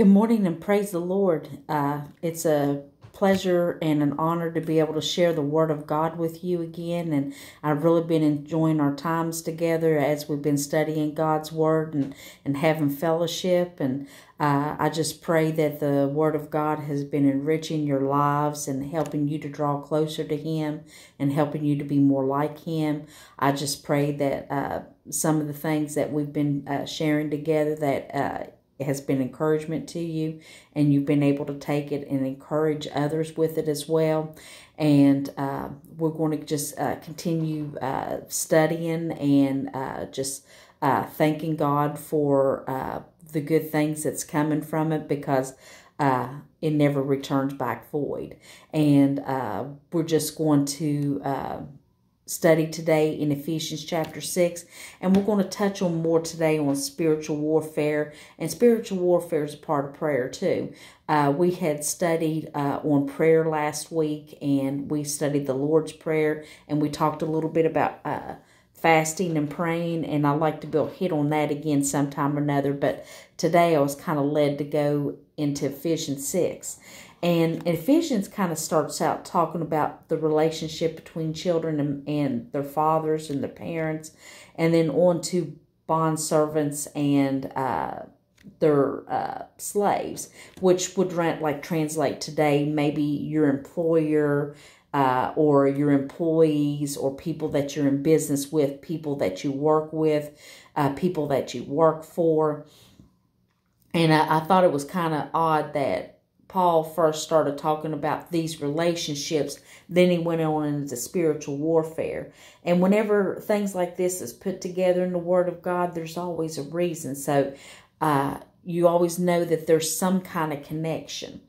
Good morning and praise the Lord. Uh, it's a pleasure and an honor to be able to share the Word of God with you again. And I've really been enjoying our times together as we've been studying God's Word and, and having fellowship. And uh, I just pray that the Word of God has been enriching your lives and helping you to draw closer to Him and helping you to be more like Him. I just pray that uh, some of the things that we've been uh, sharing together that uh, has been encouragement to you and you've been able to take it and encourage others with it as well. And uh, we're going to just uh, continue uh, studying and uh, just uh, thanking god for uh, the good things that's coming from it because it never returns back void. And we're just going to study today in Ephesians chapter 6. And we're going to touch on more today on spiritual warfare. And spiritual warfare is a part of prayer too. Uh, we had studied uh, on prayer last week and we studied the Lord's Prayer and we talked a little bit about uh, fasting and praying. And I'd like to build hit on that again sometime or another. But today I was kind of led to go into Ephesians 6. And Ephesians kind of starts out talking about the relationship between children and, and their fathers and their parents, and then on to bond servants and uh, their uh, slaves, which would like translate today maybe your employer uh, or your employees or people that you're in business with, people that you work with, uh, people that you work for. And I, I thought it was kind of odd that Paul first started talking about these relationships, then he went on into spiritual warfare. And whenever things like this is put together in the Word of God, there's always a reason. So uh, you always know that there's some kind of connection.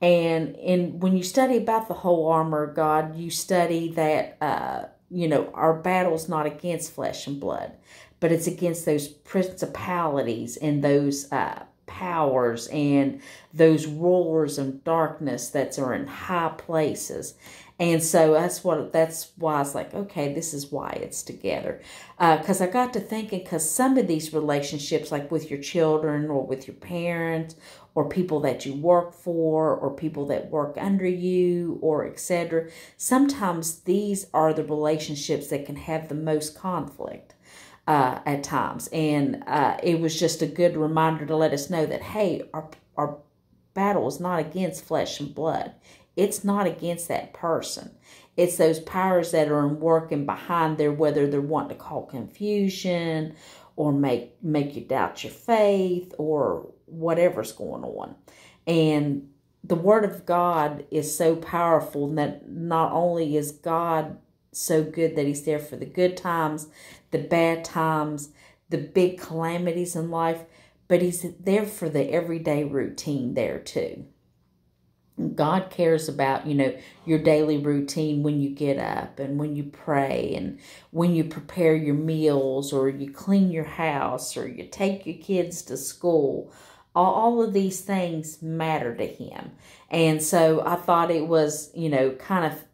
And in when you study about the whole armor of God, you study that uh, you know our battle's not against flesh and blood, but it's against those principalities and those uh, powers and those rulers of darkness that are in high places. And so that's what that's why I was like, okay, this is why it's together. Because uh, I got to thinking, because some of these relationships, like with your children or with your parents or people that you work for or people that work under you or etc., sometimes these are the relationships that can have the most conflict uh, at times. And uh, it was just a good reminder to let us know that, hey, our, our battle is not against flesh and blood. It's not against that person. It's those powers that are working behind there, whether they're wanting to call confusion or make make you doubt your faith or whatever's going on. And the word of God is so powerful that not only is God so good that he's there for the good times, the bad times, the big calamities in life, but he's there for the everyday routine there too. God cares about, you know, your daily routine when you get up and when you pray and when you prepare your meals or you clean your house or you take your kids to school. All of these things matter to him. And so I thought it was, you know, kind of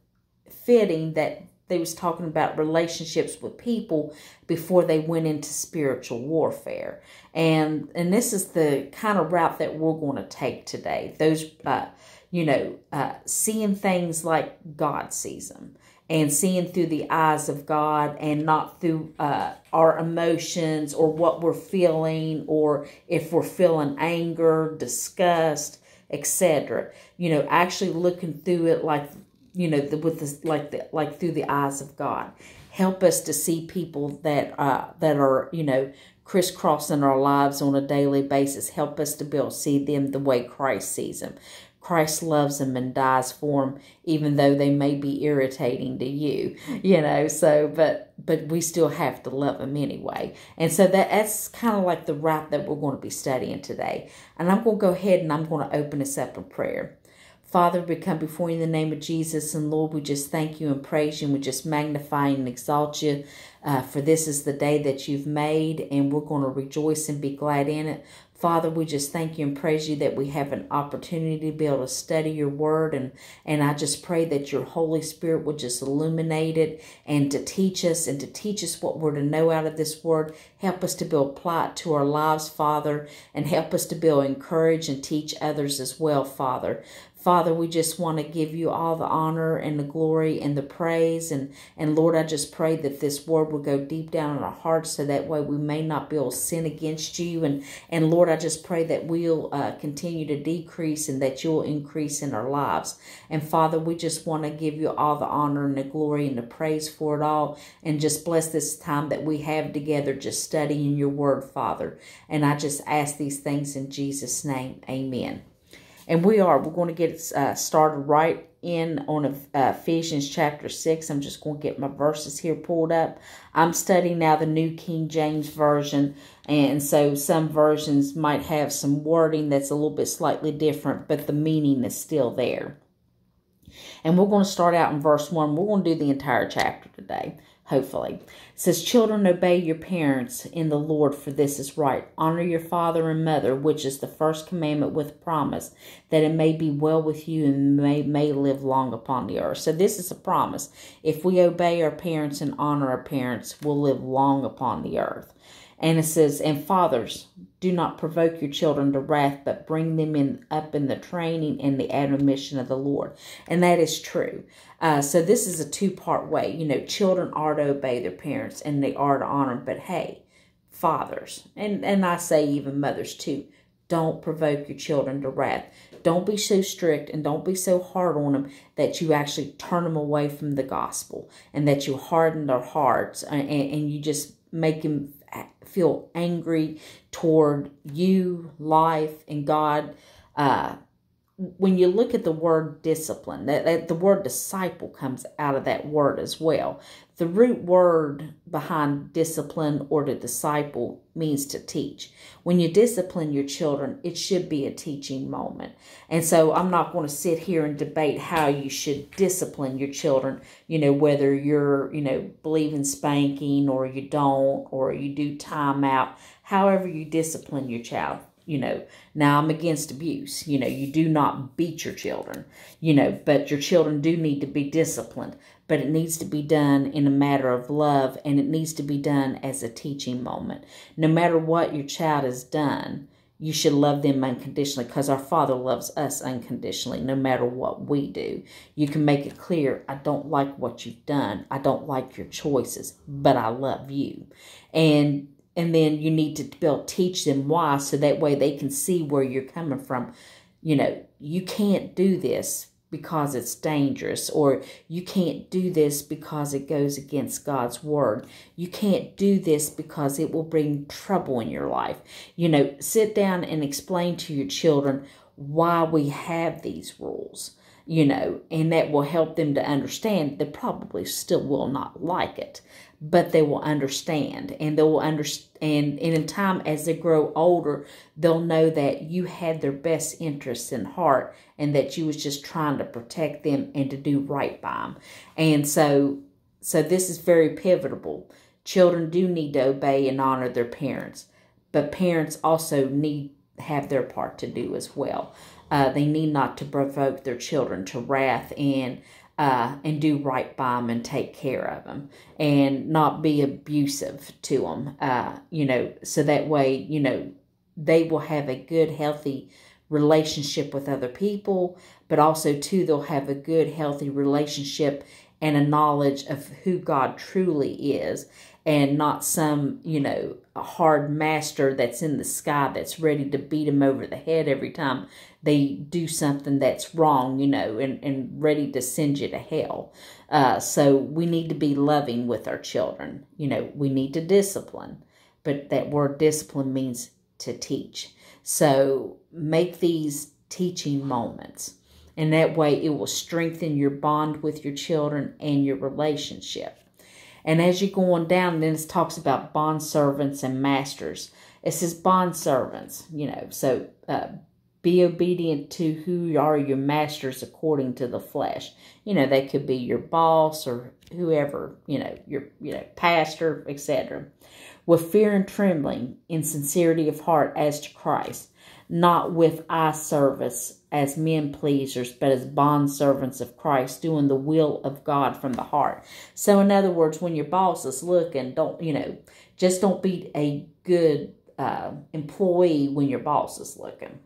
fitting that they was talking about relationships with people before they went into spiritual warfare. And and this is the kind of route that we're going to take today. Those uh, you know uh, seeing things like god sees them and seeing through the eyes of god and not through uh, our emotions or what we're feeling or if we're feeling anger disgust etc you know actually looking through it like you know, the, with this, like the, like through the eyes of God. Help us to see people that uh, that are, you know, crisscrossing our lives on a daily basis. Help us to be able to see them the way Christ sees them. Christ loves them and dies for them, even though they may be irritating to you, you know. So, but but we still have to love them anyway. And so that that's kind of like the route that we're going to be studying today. And I'm going to go ahead and I'm going to open this up in prayer. Father, we come before you in the name of Jesus, and Lord, we just thank you and praise you, and we just magnify and exalt you Uh, for this is the day that you've made, and we're going to rejoice and be glad in it. Father, we just thank you and praise you that we have an opportunity to be able to study your word. And, and I just pray that your Holy Spirit would just illuminate it and to teach us and to teach us what we're to know out of this word. Help us to build plot to our lives, Father, and help us to build encourage and teach others as well, Father. Father, we just want to give you all the honor and the glory and the praise. And, and Lord, I just pray that this word will go deep down in our hearts so that way we may not be able to sin against you. And, and Lord, I just pray that we'll uh, continue to decrease and that you'll increase in our lives. And Father, we just want to give you all the honor and the glory and the praise for it all. And just bless this time that we have together just studying your word, Father. And I just ask these things in Jesus' name. Amen. And we are, we're going to get uh, started right in on uh, Ephesians chapter 6. I'm just going to get my verses here pulled up. I'm studying now the New King James Version, and so some versions might have some wording that's a little bit slightly different, but the meaning is still there. And we're going to start out in verse 1. We're going to do the entire chapter today hopefully. It says, Children, obey your parents in the Lord, for this is right. Honor your father and mother, which is the first commandment with promise, that it may be well with you and may, may live long upon the earth. So this is a promise. If we obey our parents and honor our parents, we'll live long upon the earth. And it says, And fathers, do not provoke your children to wrath, but bring them in up in the training and the admonition of the Lord. And that is true. Uh, so this is a two-part way. You know, children are to obey their parents and they are to honor. But hey, fathers, and, and I say even mothers too, don't provoke your children to wrath. Don't be so strict and don't be so hard on them that you actually turn them away from the gospel and that you harden their hearts and, and you just make them feel angry toward you, life, and God. Uh, when you look at the word discipline, that, that, the word disciple comes out of that word as well. The root word behind discipline or to disciple means to teach. When you discipline your children, it should be a teaching moment. And so I'm not going to sit here and debate how you should discipline your children, you know, whether you're, you know, believe in spanking or you don't, or you do timeout, however you discipline your child you know now i'm against abuse you know you do not beat your children you know but your children do need to be disciplined but it needs to be done in a matter of love and it needs to be done as a teaching moment. No matter what your child has done you should love them unconditionally because our father loves us unconditionally no matter what we do. You can make it clear i don't like what you've done i don't like your choices but i love you. And and then you need to build teach them why so that way they can see where you're coming from you know you can't do this because it's dangerous or you can't do this because it goes against God's word. You can't do this because it will bring trouble in your life. You know, sit down and explain to your children why we have these rules, you know, and that will help them to understand. They probably still will not like it, but they will understand. And they will understand and, in time as they grow older they'll know that you had their best interests in heart and that you was just trying to protect them and to do right by them and so so this is very pivotal. Children do need to obey and honor their parents but parents also need have their part to do as well. Uh, they need not to provoke their children to wrath and uh, and do right by them and take care of them and not be abusive to them, uh, you know, so that way, you know, they will have a good, healthy relationship with other people, but also, too, they'll have a good, healthy relationship and a knowledge of who God truly is and not some, you know, a hard master that's in the sky that's ready to beat them over the head every time they do something that's wrong, you know, and, and ready to send you to hell. Uh, so we need to be loving with our children. You know, we need to discipline, but that word discipline means to teach. So make these teaching moments. And that way it will strengthen your bond with your children and your relationship. And as you go on down, then it talks about bond servants and masters. It says bond servants, you know, so uh, be obedient to who are your masters according to the flesh. You know, they could be your boss or whoever, you know, your you know, pastor, etc. With fear and trembling, in sincerity of heart as to Christ, not with eye service as men pleasers, but as bond servants of Christ, doing the will of God from the heart. So, in other words, when your boss is looking, don't, you know, just don't be a good uh, employee when your boss is looking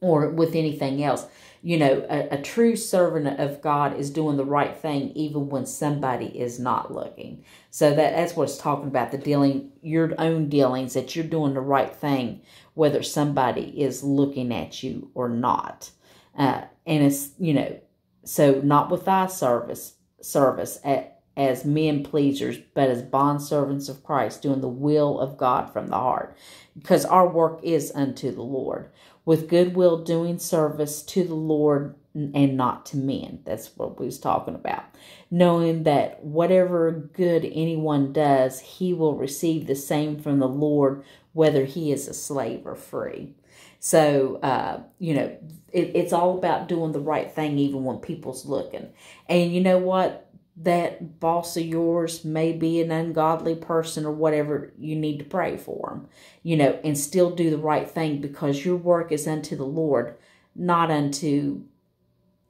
or with anything else. You know, a, a, true servant of God is doing the right thing even when somebody is not looking. So that that's what it's talking about, the dealing, your own dealings, that you're doing the right thing, whether somebody is looking at you or not. Uh, and it's, you know, so not with thy service, service at, as men pleasers, but as bond servants of Christ, doing the will of God from the heart. Because our work is unto the Lord with goodwill doing service to the Lord and not to men. That's what we was talking about. Knowing that whatever good anyone does, he will receive the same from the Lord, whether he is a slave or free. So, uh, you know, it, it's all about doing the right thing even when people's looking. And you know what? that boss of yours may be an ungodly person or whatever, you need to pray for them, you know, and still do the right thing because your work is unto the Lord, not unto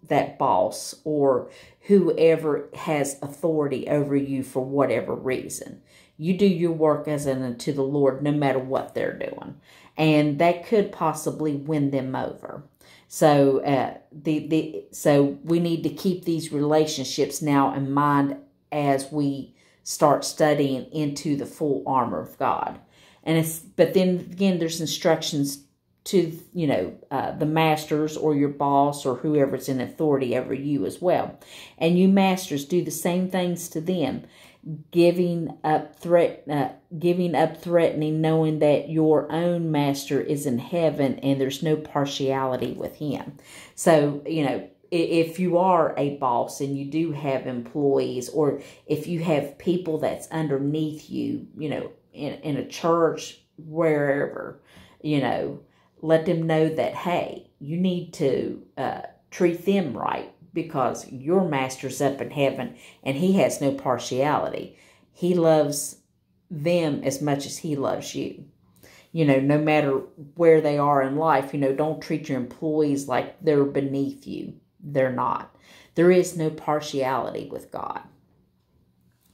that boss or whoever has authority over you for whatever reason. You do your work as unto the Lord no matter what they're doing. And that could possibly win them over. So uh, the the so we need to keep these relationships now in mind as we start studying into the full armor of God. And it's but then again, there's instructions to you know uh, the masters or your boss or whoever's in authority over you as well. And you masters do the same things to them giving up threat uh, giving up threatening knowing that your own master is in heaven and there's no partiality with him. So you know if you are a boss and you do have employees or if you have people that's underneath you you know in, in a church wherever you know let them know that hey you need to uh, treat them right because your master's up in heaven and he has no partiality. He loves them as much as he loves you. You know, no matter where they are in life, you know, don't treat your employees like they're beneath you. They're not. There is no partiality with God.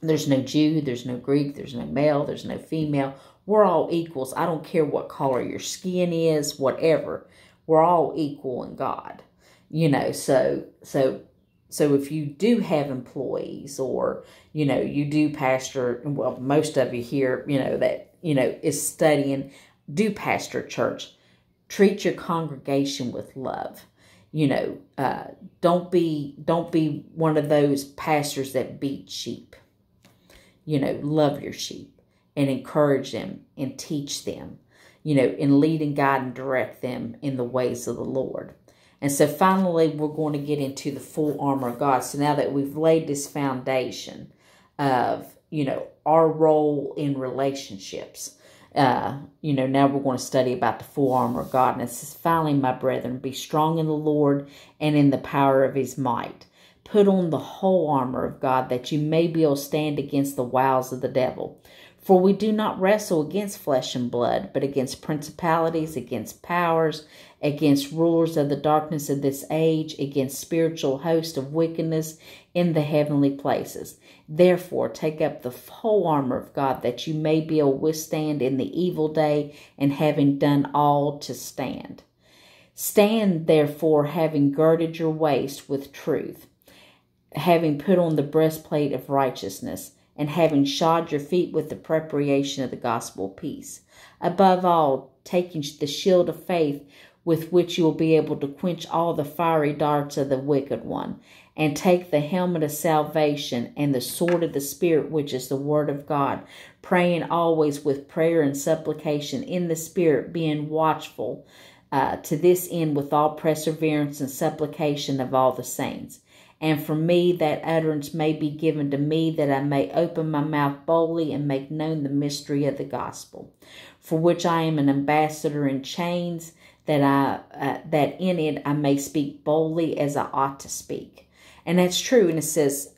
There's no Jew, there's no Greek, there's no male, there's no female. We're all equals. I don't care what color your skin is, whatever. We're all equal in God you know so so so if you do have employees or you know you do pastor well most of you here you know that you know is studying do pastor church treat your congregation with love. You know uh, don't be don't be one of those pastors that beat sheep. You know love your sheep and encourage them and teach them you know and lead and guide and direct them in the ways of the lord and so finally, we're going to get into the full armor of God. So now that we've laid this foundation of, you know, our role in relationships, uh, you know, now we're going to study about the full armor of God. And it says, finally, my brethren, be strong in the Lord and in the power of his might. Put on the whole armor of God that you may be able to stand against the wiles of the devil. For we do not wrestle against flesh and blood, but against principalities, against powers, against rulers of the darkness of this age, against spiritual hosts of wickedness in the heavenly places. Therefore, take up the whole armor of God that you may be able to withstand in the evil day, and having done all to stand. Stand therefore, having girded your waist with truth, having put on the breastplate of righteousness, and having shod your feet with the preparation of the gospel of peace. Above all, taking the shield of faith with which you will be able to quench all the fiery darts of the wicked one, and take the helmet of salvation and the sword of the Spirit, which is the Word of God, praying always with prayer and supplication in the Spirit, being watchful uh, to this end with all perseverance and supplication of all the saints. And for me, that utterance may be given to me that I may open my mouth boldly and make known the mystery of the gospel, for which I am an ambassador in chains that I uh, that in it I may speak boldly as I ought to speak. And that's true. And it says,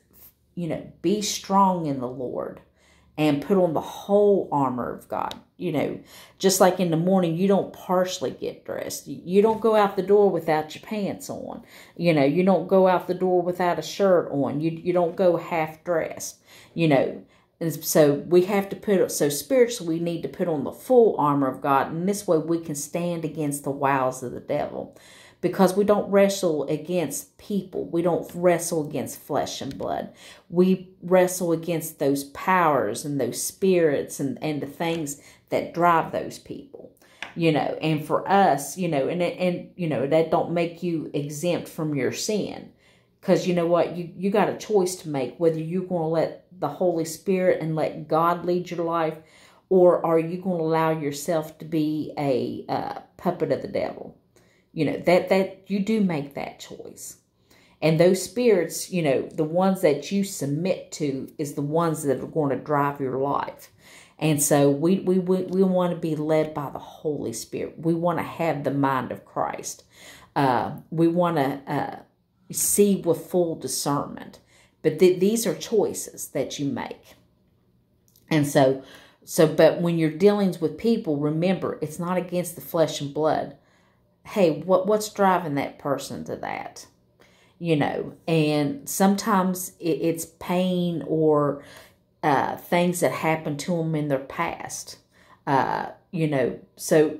you know, be strong in the Lord and put on the whole armor of God. You know, just like in the morning, you don't partially get dressed. You don't go out the door without your pants on. You know, you don't go out the door without a shirt on. You you don't go half dressed. You know, and so we have to put so spiritually we need to put on the full armor of God, and this way we can stand against the wiles of the devil. Because we don't wrestle against people. We don't wrestle against flesh and blood. We wrestle against those powers and those spirits and, and the things that drive those people you know and for us you know and and you know that don't make you exempt from your sin because you know what you you got a choice to make whether you're going to let the Holy Spirit and let God lead your life, or are you going to allow yourself to be a uh, puppet of the devil? You know that that you do make that choice, and those spirits, you know, the ones that you submit to is the ones that are going to drive your life. And so we we we, we want to be led by the Holy Spirit. We want to have the mind of Christ. Uh, we want to uh, see with full discernment. But th- these are choices that you make. And so, so, but when you're dealing with people, remember it's not against the flesh and blood. Hey, what what's driving that person to that? You know, and sometimes it, it's pain or uh, things that happened to them in their past. Uh, you know, so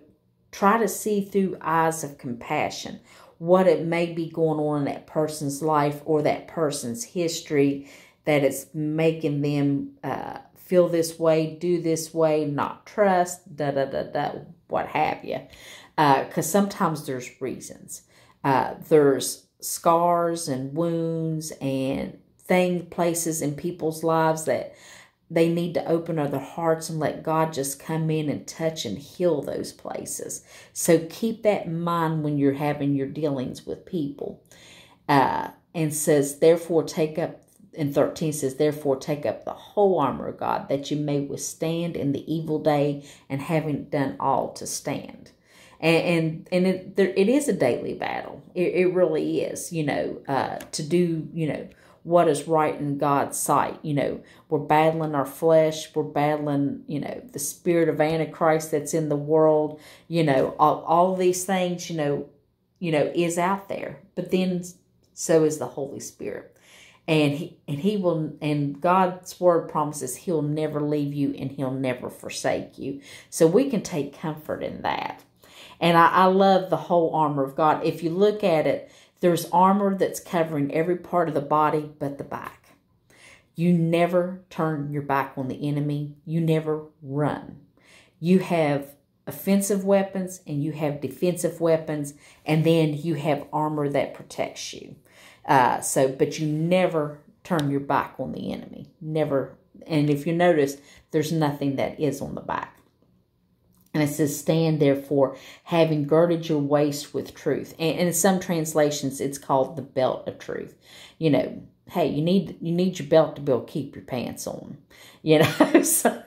try to see through eyes of compassion what it may be going on in that person's life or that person's history that is making them uh, feel this way, do this way, not trust, da da da da, what have you. Because uh, sometimes there's reasons. Uh, there's scars and wounds and things, places in people's lives that they need to open their hearts and let God just come in and touch and heal those places. So keep that in mind when you're having your dealings with people. Uh, and says, therefore, take up, and 13 says, therefore, take up the whole armor of God that you may withstand in the evil day and having done all to stand. And, and, and it, there, it is a daily battle. It, it really is, you know, uh, to do, you know, what is right in God's sight. You know, we're battling our flesh, we're battling, you know, the spirit of Antichrist that's in the world, you know, all, all these things, you know, you know, is out there. But then so is the Holy Spirit. And he and he will and God's word promises he'll never leave you and he'll never forsake you. So we can take comfort in that. And I, I love the whole armor of God. If you look at it, there's armor that's covering every part of the body but the back. You never turn your back on the enemy. You never run. You have offensive weapons and you have defensive weapons, and then you have armor that protects you. Uh, so, but you never turn your back on the enemy. Never. And if you notice, there's nothing that is on the back. And it says, Stand therefore, having girded your waist with truth. And, in some translations, it's called the belt of truth. You know, hey, you need you need your belt to be able to keep your pants on. You know, so,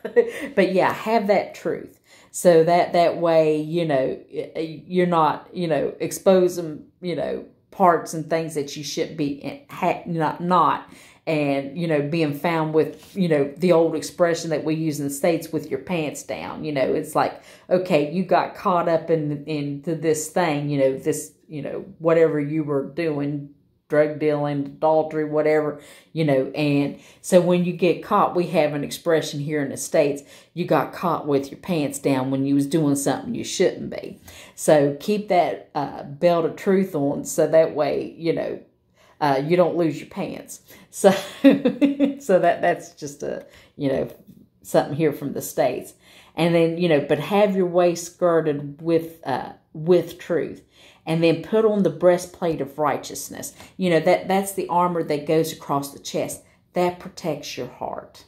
but yeah, have that truth. So that that way, you know, you're not, you know, exposing, you know, parts and things that you shouldn't be eh, not not and you know being found with you know the old expression that we use in the states with your pants down you know it's like okay you got caught up in into this thing you know this you know whatever you were doing drug dealing adultery whatever you know and so when you get caught we have an expression here in the states you got caught with your pants down when you was doing something you shouldn't be. So keep that uh, belt of truth on so that way you know uh, you don't lose your pants. So, so that that's just a you know something here from the states, and then you know, but have your waist girded with uh, with truth, and then put on the breastplate of righteousness. You know that that's the armor that goes across the chest that protects your heart.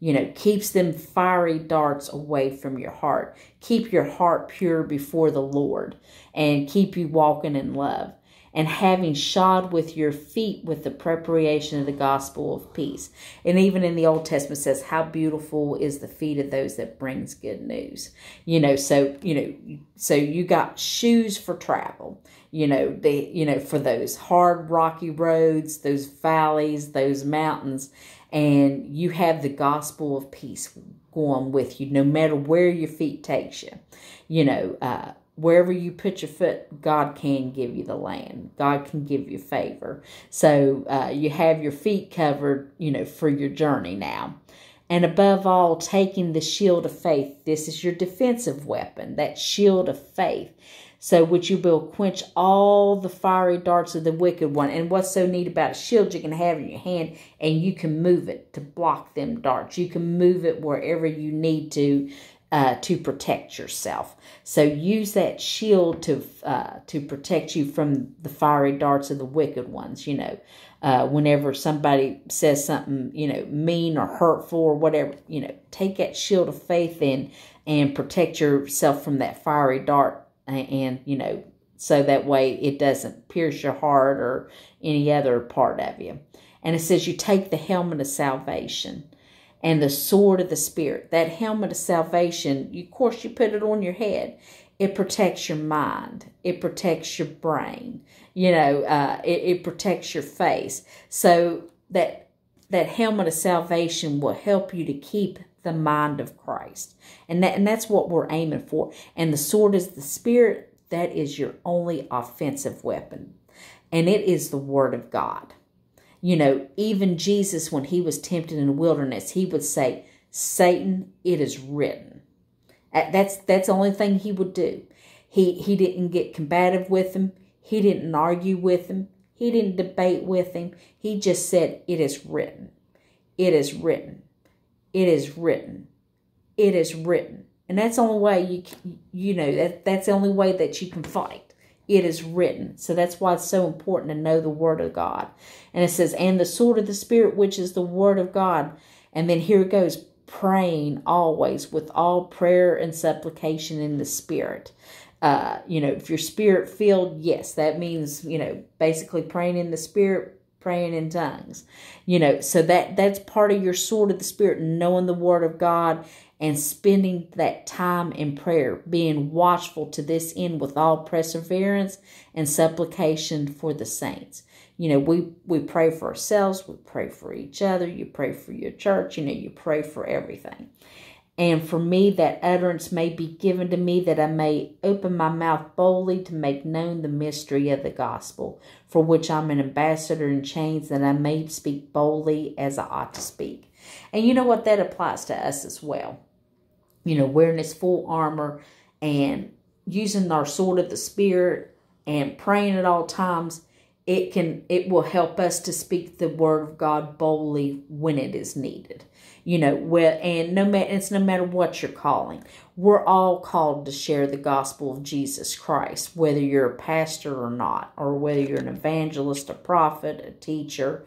You know, keeps them fiery darts away from your heart. Keep your heart pure before the Lord and keep you walking in love and having shod with your feet with the preparation of the gospel of peace. And even in the Old Testament says, How beautiful is the feet of those that brings good news. You know, so you know, so you got shoes for travel, you know, they you know, for those hard rocky roads, those valleys, those mountains, and you have the gospel of peace going with you, no matter where your feet takes you. You know, uh wherever you put your foot, God can give you the land. God can give you favor. So uh, you have your feet covered, you know, for your journey now. And above all, taking the shield of faith. This is your defensive weapon, that shield of faith. So which you will quench all the fiery darts of the wicked one. And what's so neat about a shield, you can have in your hand and you can move it to block them darts. You can move it wherever you need to uh, to protect yourself. So use that shield to uh, to protect you from the fiery darts of the wicked ones. You know, uh, whenever somebody says something, you know, mean or hurtful or whatever, you know, take that shield of faith in and protect yourself from that fiery dart, and, and you know, so that way it doesn't pierce your heart or any other part of you. And it says you take the helmet of salvation and the sword of the Spirit. That helmet of salvation, you, of course, you put it on your head. It protects your mind. It protects your brain. You know, uh, it, it protects your face. So that that helmet of salvation will help you to keep the mind of Christ. And that and that's what we're aiming for. And the sword is the spirit, that is your only offensive weapon. And it is the word of God. You know, even Jesus, when he was tempted in the wilderness, he would say, Satan, it is written. That's that's the only thing he would do. He he didn't get combative with him. He didn't argue with him. He didn't debate with him. He just said, It is written. It is written. It is written. It is written. And that's the only way you you know that that's the only way that you can fight it is written. So that's why it's so important to know the Word of God. And it says, and the sword of the Spirit, which is the Word of God. And then here it goes, praying always with all prayer and supplication in the Spirit. Uh, you know, if you're spirit filled, yes, that means, you know, basically praying in the Spirit, praying in tongues. You know, so that that's part of your sword of the Spirit, knowing the Word of God and spending that time in prayer, being watchful to this end with all perseverance and supplication for the saints. You know, we, we pray for ourselves, we pray for each other, you pray for your church, you know, you pray for everything. And for me, that utterance may be given to me that I may open my mouth boldly to make known the mystery of the gospel, for which I'm an ambassador in chains, that I may speak boldly as I ought to speak. And you know what? That applies to us as well you know, wearing this full armor and using our sword of the spirit and praying at all times, it can it will help us to speak the word of God boldly when it is needed. You know, well, and no matter it's no matter what you're calling. We're all called to share the gospel of Jesus Christ, whether you're a pastor or not, or whether you're an evangelist, a prophet, a teacher,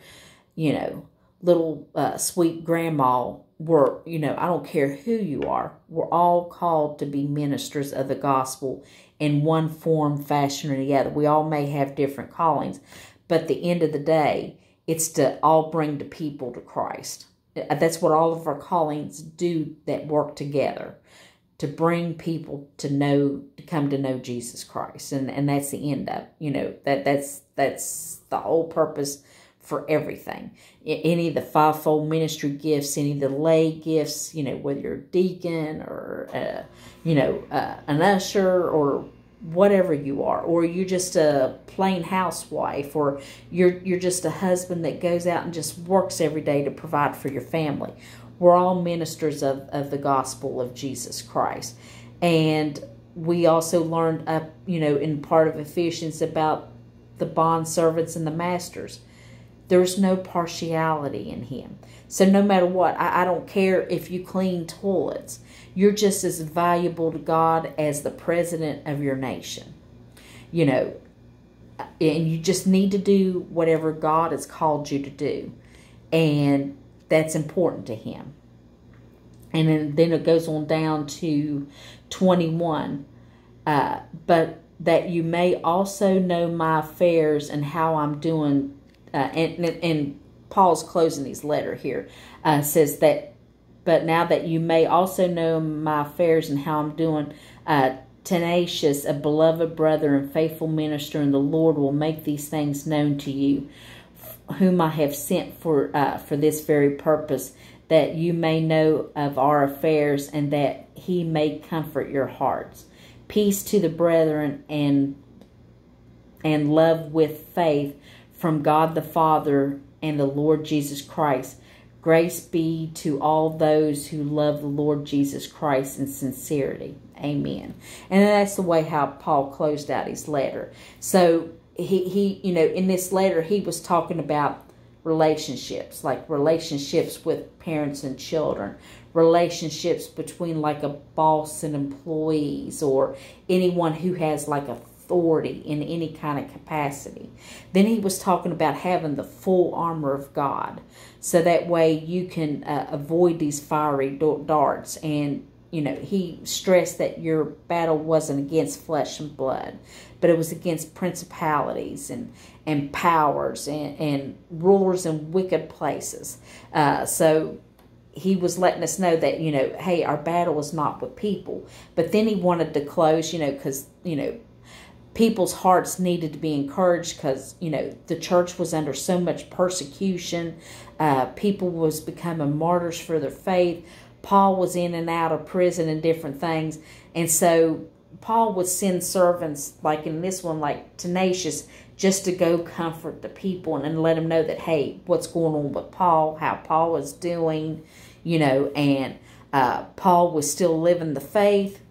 you know, little uh, sweet grandma we're, you know, I don't care who you are, we're all called to be ministers of the gospel in one form, fashion, or the other. We all may have different callings, but the end of the day, it's to all bring the people to Christ. Uh, that's what all of our callings do that work together to bring people to know to come to know Jesus Christ and and that's the end of you know that that's that's the whole purpose for everything. Any of the fivefold ministry gifts, any of the lay gifts, you know, whether you're a deacon or, uh, you know, uh, an usher or whatever you are, or you're just a plain housewife, or you're you're just a husband that goes out and just works every day to provide for your family. We're all ministers of, of the gospel of Jesus Christ. And we also learned up, you know, in part of Ephesians about the bond servants and the masters there's no partiality in him. So no matter what, I, I don't care if you clean toilets. You're just as valuable to God as the president of your nation. You know, and you just need to do whatever God has called you to do. And that's important to him. And then, then it goes on down to 21. Uh, but that you may also know my affairs and how I'm doing. Uh, and, and Paul's closing his letter here uh, says that, but now that you may also know my affairs and how I'm doing. Uh, Tychicus, a beloved brother and faithful minister in the Lord will make these things known to you, whom I have sent for uh, for this very purpose, that you may know of our affairs and that he may comfort your hearts. Peace to the brethren and and love with faith from God the Father and the Lord Jesus Christ. Grace be to all those who love the Lord Jesus Christ in sincerity. Amen. And that's the way how Paul closed out his letter. So he, he you know, in this letter, he was talking about relationships, like relationships with parents and children, relationships between like a boss and employees, or anyone who has like authority in any kind of capacity. Then he was talking about having the full armor of God, so that way you can uh, avoid these fiery darts and you know, he stressed that your battle wasn't against flesh and blood, but it was against principalities and, and powers and, and rulers in wicked places. Uh, so he was letting us know that, you know, hey, our battle is not with people. But then he wanted to close, you know, because, you know, people's hearts needed to be encouraged because you know the church was under so much persecution. Uh, people was becoming martyrs for their faith. Paul was in and out of prison and different things. And so Paul would send servants, like in this one, like Tychicus, just to go comfort the people and, and let them know that, hey, what's going on with Paul, how Paul is doing, you know, and uh, Paul was still living the faith,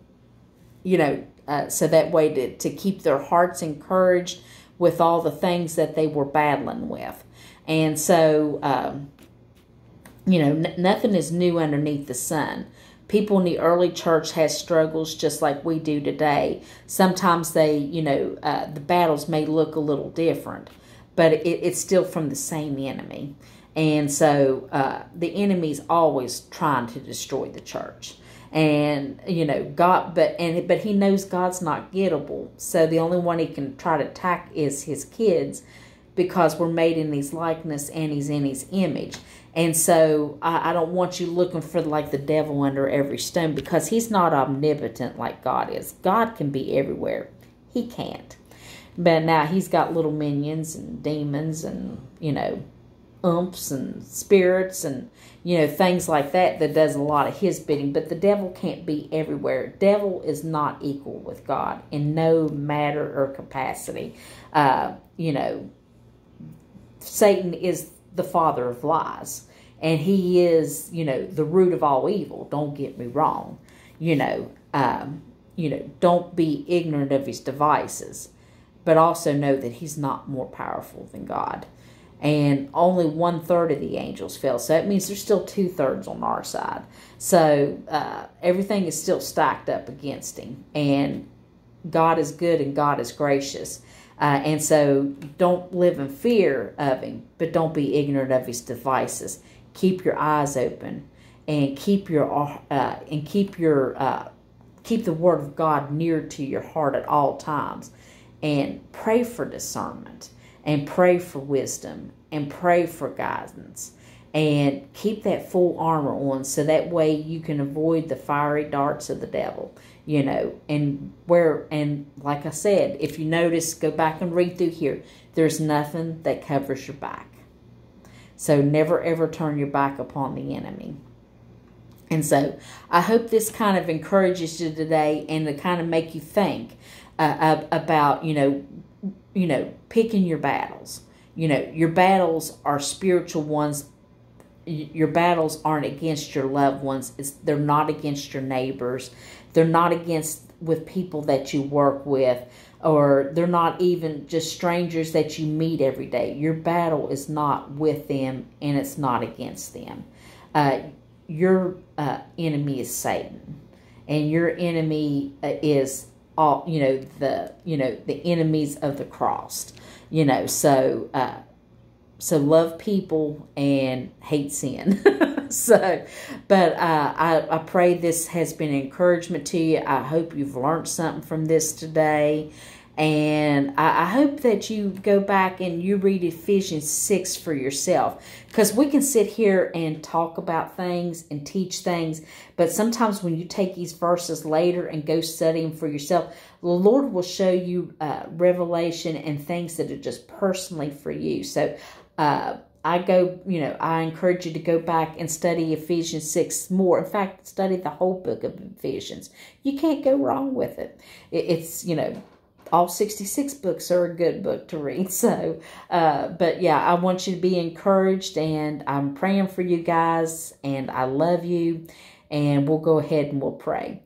you know, uh, so that way to, to keep their hearts encouraged with all the things that they were battling with. And so, um, you know, nothing is new underneath the sun. People in the early church had struggles just like we do today. Sometimes they, you know, uh, the battles may look a little different, but it, it's still from the same enemy. And so uh, the enemy's always trying to destroy the church and you know god but and but he knows god's not gettable so the only one he can try to attack is his kids because we're made in his likeness and he's in his image and so I, I, don't want you looking for like the devil under every stone because he's not omnipotent like God is. God can be everywhere. He can't. But now he's got little minions and demons and, you know, umps and spirits and, you know, things like that that does a lot of his bidding. But the devil can't be everywhere. Devil is not equal with God in no matter or capacity. Uh, you know, Satan is the father of lies. And he is, you know, the root of all evil. Don't get me wrong. You know, um, you know, don't be ignorant of his devices, but also know that he's not more powerful than God. And only one third of the angels fell. So that means there's still two thirds on our side. So uh, everything is still stacked up against him. And God is good and God is gracious. Uh, and so don't live in fear of him, but don't be ignorant of his devices. Keep your eyes open and keep your uh, and keep your uh, keep the word of God near to your heart at all times, and pray for discernment and pray for wisdom and pray for guidance and keep that full armor on so that way you can avoid the fiery darts of the devil you know and where and like i said if you notice go back and read through here there's nothing that covers your back. So never ever turn your back upon the enemy. And so i hope this kind of encourages you today and to kind of make you think uh, about you know you know picking your battles. You know your battles are spiritual ones. Your battles aren't against your loved ones. It's, they're not against your neighbors. They're not against with people that you work with. Or they're not even just strangers that you meet every day. Your battle is not with them and it's not against them. Uh, your uh, enemy is satan. And your enemy uh, is all you know the you know the enemies of the cross you know so uh, so love people and hate sin. so, but uh, I, I pray this has been encouragement to you. I hope you've learned something from this today. And I, I hope that you go back and you read Ephesians 6 for yourself. Because we can sit here and talk about things and teach things, but sometimes when you take these verses later and go study them for yourself, the Lord will show you uh, revelation and things that are just personally for you. So, uh, I go, you know, I encourage you to go back and study Ephesians 6 more. In fact, study the whole book of Ephesians. You can't go wrong with it. It's, you know, all 66 books are a good book to read. So, uh, but yeah, I want you to be encouraged and I'm praying for you guys and I love you. And we'll go ahead and we'll pray.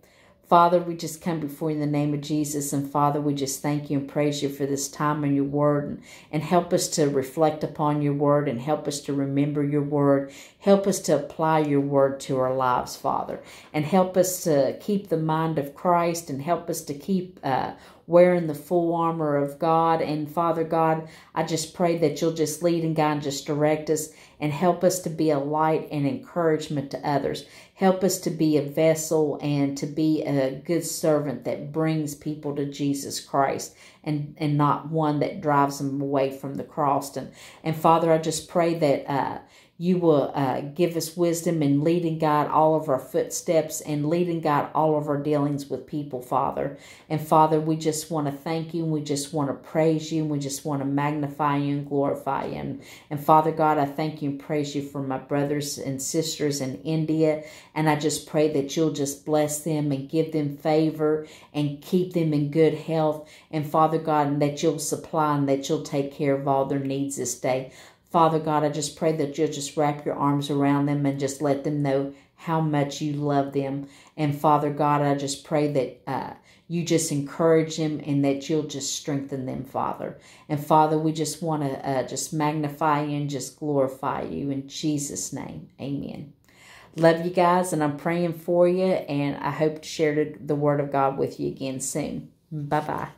Father, we just come before you in the name of Jesus. And Father, we just thank you and praise you for this time and your word and, and help us to reflect upon your word and help us to remember your word. Help us to apply your word to our lives, Father. And help us to keep the mind of Christ and help us to keep uh, wearing the full armor of God. And Father God, I just pray that you'll just lead and guide and just direct us and help us to be a light and encouragement to others. Help us to be a vessel and to be a good servant that brings people to Jesus Christ and, and not one that drives them away from the cross. And, and Father, I just pray that uh, you will uh, give us wisdom and lead and guide all of our footsteps and lead and guide all of our dealings with people, Father. And Father, we just want to thank you and we just want to praise you and we just want to magnify you and glorify you. And, and Father God, I thank you and praise you for my brothers and sisters in India. And I just pray that you'll just bless them and give them favor and keep them in good health. And Father God, and that you'll supply and that you'll take care of all their needs this day. Father God, I just pray that you'll just wrap your arms around them and just let them know how much you love them. And Father God, I just pray that uh, you just encourage them and that you'll just strengthen them, Father. And Father, we just want to uh, just magnify you and just glorify you in Jesus' name. Amen. Love you guys, and I'm praying for you, and I hope to share the word of God with you again soon. Bye bye.